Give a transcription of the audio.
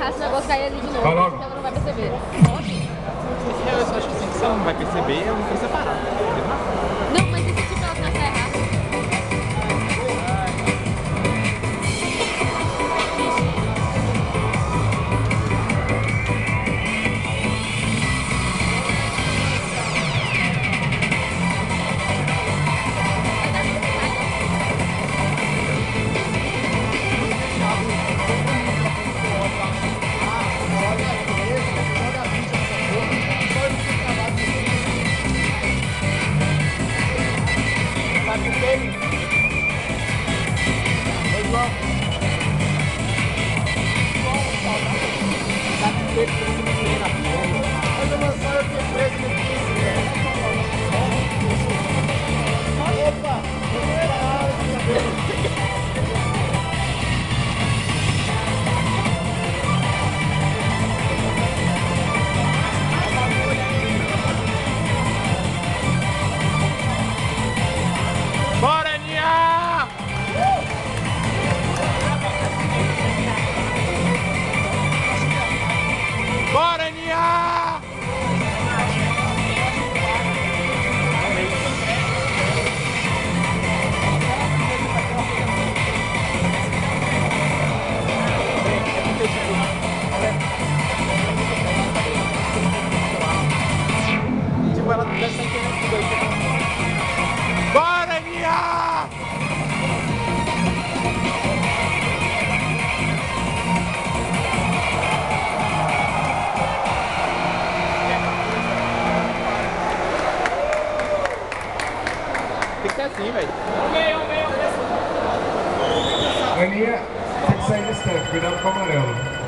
errar, esse negócio cair ali de novo. Vai logo. A câmera não vai perceber. Eu acho que assim, se ela não vai perceber, eu não precisa parar. fucking baby. Good luck. That's. Tem que ser assim, velho. Aninha, tem que sair desse tempo, cuidado com o amarelo.